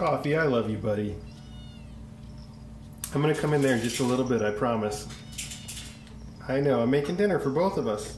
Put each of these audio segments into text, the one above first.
Toffee, I love you, buddy. I'm gonna come in there in just a little bit, I promise. I know, I'm making dinner for both of us.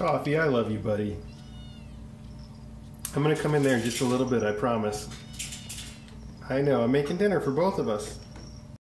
Oh, Toffee, I love you, buddy. I'm gonna come in there just a little bit, I promise. I know, I'm making dinner for both of us.